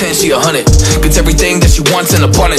10, she a 100. Gets everything that she wants in abundance.